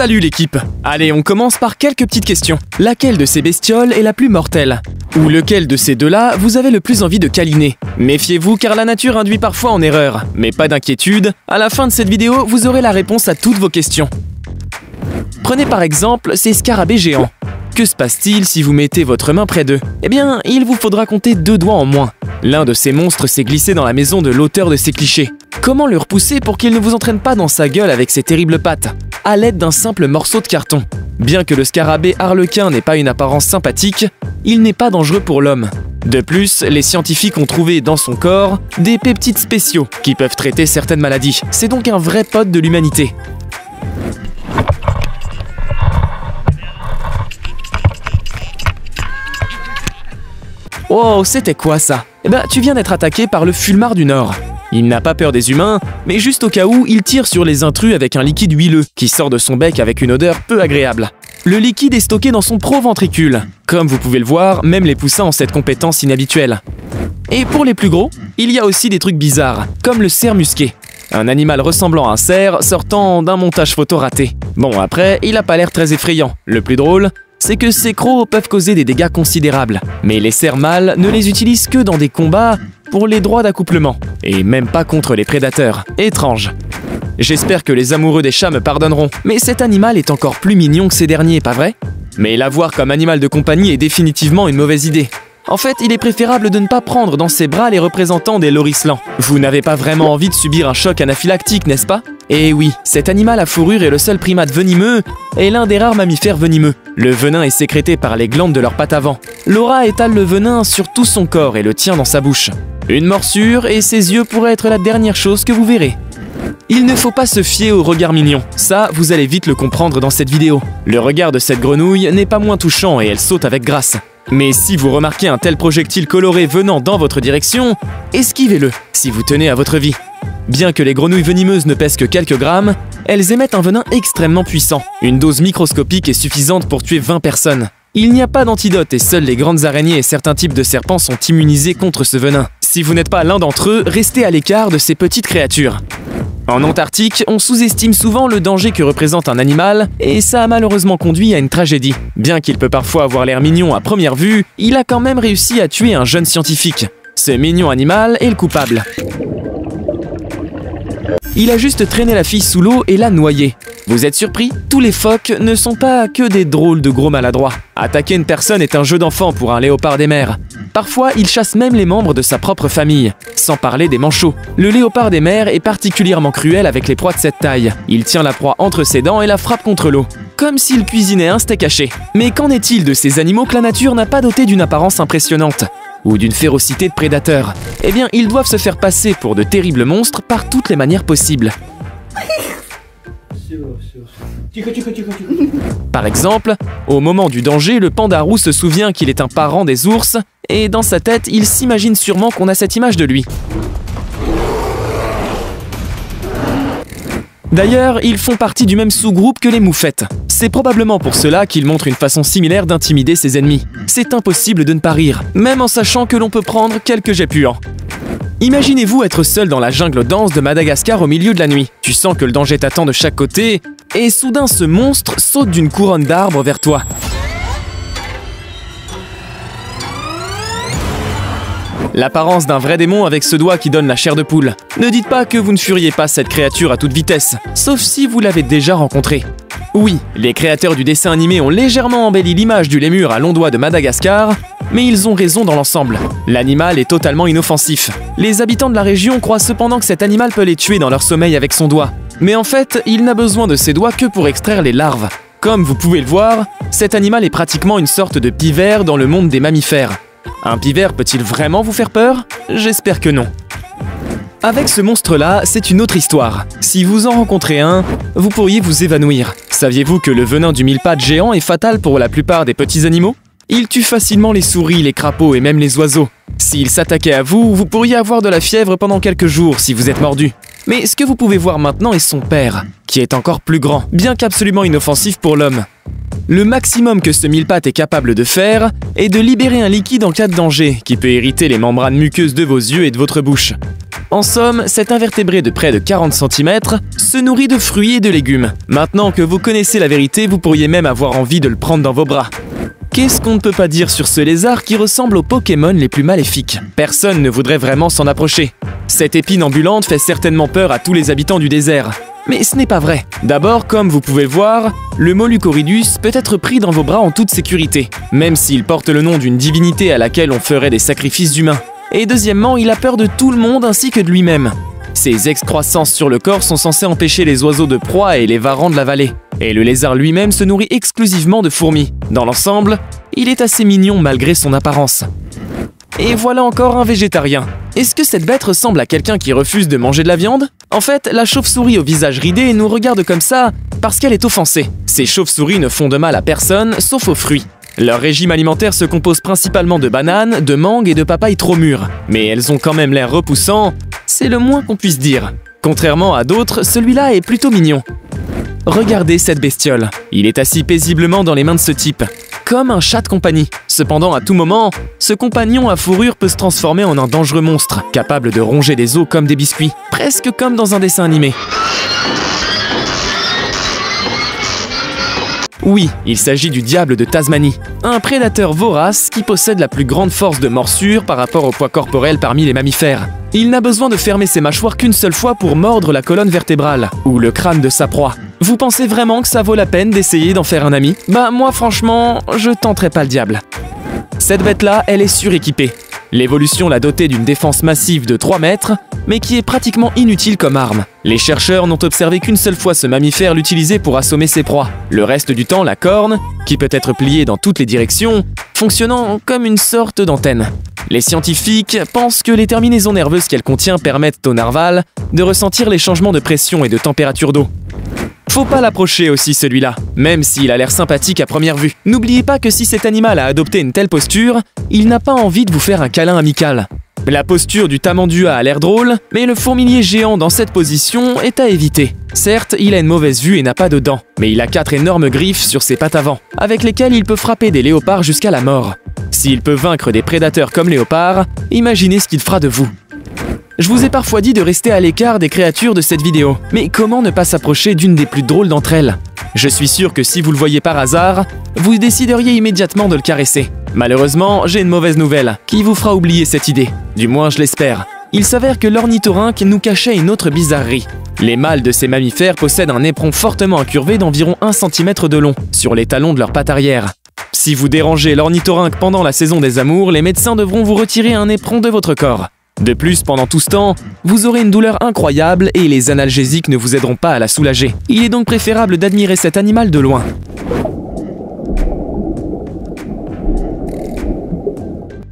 Salut l'équipe Allez, on commence par quelques petites questions. Laquelle de ces bestioles est la plus mortelle? Ou lequel de ces deux-là vous avez le plus envie de câliner? Méfiez-vous car la nature induit parfois en erreur. Mais pas d'inquiétude, à la fin de cette vidéo, vous aurez la réponse à toutes vos questions. Prenez par exemple ces scarabées géants. Que se passe-t-il si vous mettez votre main près d'eux? Eh bien, il vous faudra compter deux doigts en moins. L'un de ces monstres s'est glissé dans la maison de l'auteur de ces clichés. Comment le repousser pour qu'il ne vous entraîne pas dans sa gueule avec ses terribles pattes À l'aide d'un simple morceau de carton. Bien que le scarabée harlequin n'ait pas une apparence sympathique, il n'est pas dangereux pour l'homme. De plus, les scientifiques ont trouvé dans son corps des peptides spéciaux qui peuvent traiter certaines maladies. C'est donc un vrai pote de l'humanité. Oh, c'était quoi ça? Eh ben, tu viens d'être attaqué par le fulmar du Nord. Il n'a pas peur des humains, mais juste au cas où, il tire sur les intrus avec un liquide huileux qui sort de son bec avec une odeur peu agréable. Le liquide est stocké dans son proventricule. Comme vous pouvez le voir, même les poussins ont cette compétence inhabituelle. Et pour les plus gros, il y a aussi des trucs bizarres, comme le cerf musqué. Un animal ressemblant à un cerf sortant d'un montage photo raté. Bon, après, il a pas l'air très effrayant. Le plus drôle, c'est que ces crocs peuvent causer des dégâts considérables. Mais les cerfs mâles ne les utilisent que dans des combats pour les droits d'accouplement, et même pas contre les prédateurs. Étrange. J'espère que les amoureux des chats me pardonneront, mais cet animal est encore plus mignon que ces derniers, pas vrai? Mais l'avoir comme animal de compagnie est définitivement une mauvaise idée. En fait, il est préférable de ne pas prendre dans ses bras les représentants des lorissants. Vous n'avez pas vraiment envie de subir un choc anaphylactique, n'est-ce pas? Eh oui, cet animal à fourrure est le seul primate venimeux et l'un des rares mammifères venimeux. Le venin est sécrété par les glandes de leurs pattes avant. Laura étale le venin sur tout son corps et le tient dans sa bouche. Une morsure et ses yeux pourraient être la dernière chose que vous verrez. Il ne faut pas se fier au regard mignon. Ça, vous allez vite le comprendre dans cette vidéo. Le regard de cette grenouille n'est pas moins touchant et elle saute avec grâce. Mais si vous remarquez un tel projectile coloré venant dans votre direction, esquivez-le si vous tenez à votre vie. Bien que les grenouilles venimeuses ne pèsent que quelques grammes, elles émettent un venin extrêmement puissant. Une dose microscopique est suffisante pour tuer 20 personnes. Il n'y a pas d'antidote et seules les grandes araignées et certains types de serpents sont immunisés contre ce venin. Si vous n'êtes pas l'un d'entre eux, restez à l'écart de ces petites créatures. En Antarctique, on sous-estime souvent le danger que représente un animal, et ça a malheureusement conduit à une tragédie. Bien qu'il peut parfois avoir l'air mignon à première vue, il a quand même réussi à tuer un jeune scientifique. Ce mignon animal est le coupable. Il a juste traîné la fille sous l'eau et l'a noyée. Vous êtes surpris Tous les phoques ne sont pas que des drôles de gros maladroits. Attaquer une personne est un jeu d'enfant pour un léopard des mers. Parfois, il chasse même les membres de sa propre famille, sans parler des manchots. Le léopard des mers est particulièrement cruel avec les proies de cette taille. Il tient la proie entre ses dents et la frappe contre l'eau, comme s'il cuisinait un steak haché. Mais qu'en est-il de ces animaux que la nature n'a pas doté d'une apparence impressionnante? Ou d'une férocité de prédateurs Eh bien, ils doivent se faire passer pour de terribles monstres par toutes les manières possibles. Par exemple, au moment du danger, le pandarou se souvient qu'il est un parent des ours, et dans sa tête, il s'imagine sûrement qu'on a cette image de lui. D'ailleurs, ils font partie du même sous-groupe que les moufettes. C'est probablement pour cela qu'ils montrent une façon similaire d'intimider ses ennemis. C'est impossible de ne pas rire, même en sachant que l'on peut prendre quelques jets puants. Imaginez-vous être seul dans la jungle dense de Madagascar au milieu de la nuit. Tu sens que le danger t'attend de chaque côté, et soudain ce monstre saute d'une couronne d'arbres vers toi. L'apparence d'un vrai démon avec ce doigt qui donne la chair de poule. Ne dites pas que vous ne furiez pas cette créature à toute vitesse, sauf si vous l'avez déjà rencontré. Oui, les créateurs du dessin animé ont légèrement embelli l'image du lémur à long doigt de Madagascar, mais ils ont raison dans l'ensemble. L'animal est totalement inoffensif. Les habitants de la région croient cependant que cet animal peut les tuer dans leur sommeil avec son doigt. Mais en fait, il n'a besoin de ses doigts que pour extraire les larves. Comme vous pouvez le voir, cet animal est pratiquement une sorte de pivert dans le monde des mammifères. Un pivert peut-il vraiment vous faire peur? J'espère que non. Avec ce monstre-là, c'est une autre histoire. Si vous en rencontrez un, vous pourriez vous évanouir. Saviez-vous que le venin du mille pattes géant est fatal pour la plupart des petits animaux? Il tue facilement les souris, les crapauds et même les oiseaux. S'il s'attaquait à vous, vous pourriez avoir de la fièvre pendant quelques jours si vous êtes mordu. Mais ce que vous pouvez voir maintenant est son père, qui est encore plus grand, bien qu'absolument inoffensif pour l'homme. Le maximum que ce mille-pattes est capable de faire est de libérer un liquide en cas de danger, qui peut irriter les membranes muqueuses de vos yeux et de votre bouche. En somme, cet invertébré de près de 40 cm se nourrit de fruits et de légumes. Maintenant que vous connaissez la vérité, vous pourriez même avoir envie de le prendre dans vos bras. Qu'est-ce qu'on ne peut pas dire sur ce lézard qui ressemble aux Pokémon les plus maléfiques? Personne ne voudrait vraiment s'en approcher. Cette épine ambulante fait certainement peur à tous les habitants du désert. Mais ce n'est pas vrai. D'abord, comme vous pouvez voir, le Molucoridus peut être pris dans vos bras en toute sécurité, même s'il porte le nom d'une divinité à laquelle on ferait des sacrifices humains. Et deuxièmement, il a peur de tout le monde ainsi que de lui-même. Ses excroissances sur le corps sont censées empêcher les oiseaux de proie et les varans de la vallée. Et le lézard lui-même se nourrit exclusivement de fourmis. Dans l'ensemble, il est assez mignon malgré son apparence. Et voilà encore un végétarien. Est-ce que cette bête ressemble à quelqu'un qui refuse de manger de la viande? En fait, la chauve-souris au visage ridé nous regarde comme ça parce qu'elle est offensée. Ces chauves-souris ne font de mal à personne, sauf aux fruits. Leur régime alimentaire se compose principalement de bananes, de mangues et de papayes trop mûres. Mais elles ont quand même l'air repoussant, c'est le moins qu'on puisse dire. Contrairement à d'autres, celui-là est plutôt mignon. Regardez cette bestiole. Il est assis paisiblement dans les mains de ce type, comme un chat de compagnie. Cependant, à tout moment, ce compagnon à fourrure peut se transformer en un dangereux monstre, capable de ronger des os comme des biscuits, presque comme dans un dessin animé. Oui, il s'agit du diable de Tasmanie, un prédateur vorace qui possède la plus grande force de morsure par rapport au poids corporel parmi les mammifères. Il n'a besoin de fermer ses mâchoires qu'une seule fois pour mordre la colonne vertébrale, ou le crâne de sa proie. Vous pensez vraiment que ça vaut la peine d'essayer d'en faire un ami Bah moi franchement, je tenterai pas le diable. Cette bête-là, elle est suréquipée. L'évolution l'a dotée d'une défense massive de 3 mètres, mais qui est pratiquement inutile comme arme. Les chercheurs n'ont observé qu'une seule fois ce mammifère l'utiliser pour assommer ses proies. Le reste du temps, la corne, qui peut être pliée dans toutes les directions, fonctionnant comme une sorte d'antenne. Les scientifiques pensent que les terminaisons nerveuses qu'elle contient permettent au narval de ressentir les changements de pression et de température d'eau. Faut pas l'approcher aussi celui-là, même s'il a l'air sympathique à première vue. N'oubliez pas que si cet animal a adopté une telle posture, il n'a pas envie de vous faire un câlin amical. La posture du tamandua a l'air drôle, mais le fourmilier géant dans cette position est à éviter. Certes, il a une mauvaise vue et n'a pas de dents, mais il a quatre énormes griffes sur ses pattes avant, avec lesquelles il peut frapper des léopards jusqu'à la mort. S'il peut vaincre des prédateurs comme léopards, imaginez ce qu'il fera de vous. Je vous ai parfois dit de rester à l'écart des créatures de cette vidéo, mais comment ne pas s'approcher d'une des plus drôles d'entre elles? Je suis sûr que si vous le voyez par hasard, vous décideriez immédiatement de le caresser. Malheureusement, j'ai une mauvaise nouvelle, qui vous fera oublier cette idée. Du moins, je l'espère. Il s'avère que l'ornithorynque nous cachait une autre bizarrerie. Les mâles de ces mammifères possèdent un éperon fortement incurvé d'environ 1 cm de long, sur les talons de leur patte arrière. Si vous dérangez l'ornithorynque pendant la saison des amours, les médecins devront vous retirer un éperon de votre corps. De plus, pendant tout ce temps, vous aurez une douleur incroyable et les analgésiques ne vous aideront pas à la soulager. Il est donc préférable d'admirer cet animal de loin.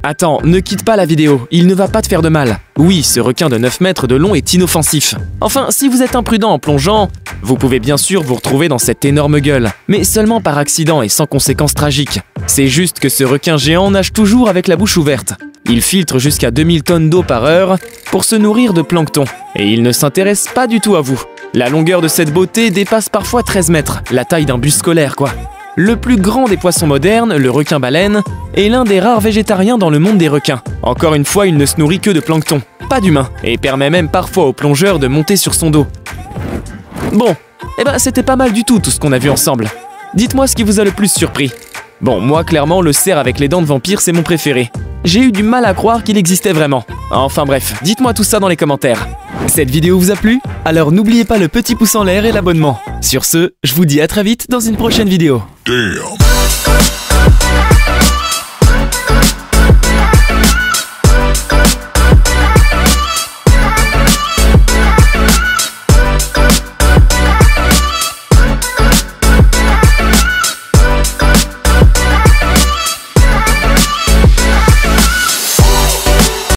Attends, ne quitte pas la vidéo, il ne va pas te faire de mal. Oui, ce requin de 9 mètres de long est inoffensif. Enfin, si vous êtes imprudent en plongeant, vous pouvez bien sûr vous retrouver dans cette énorme gueule, mais seulement par accident et sans conséquences tragiques. C'est juste que ce requin géant nage toujours avec la bouche ouverte. Il filtre jusqu'à 2000 tonnes d'eau par heure pour se nourrir de plancton, et il ne s'intéresse pas du tout à vous. La longueur de cette beauté dépasse parfois 13 mètres, la taille d'un bus scolaire quoi. Le plus grand des poissons modernes, le requin-baleine, est l'un des rares végétariens dans le monde des requins. Encore une fois, il ne se nourrit que de plancton, pas d'humain, et permet même parfois aux plongeurs de monter sur son dos. Bon, eh ben c'était pas mal du tout tout ce qu'on a vu ensemble. Dites-moi ce qui vous a le plus surpris. Bon, moi clairement, le cerf avec les dents de vampire, c'est mon préféré j'ai eu du mal à croire qu'il existait vraiment. Enfin bref, dites-moi tout ça dans les commentaires. Cette vidéo vous a plu? Alors n'oubliez pas le petit pouce en l'air et l'abonnement. Sur ce, je vous dis à très vite dans une prochaine vidéo.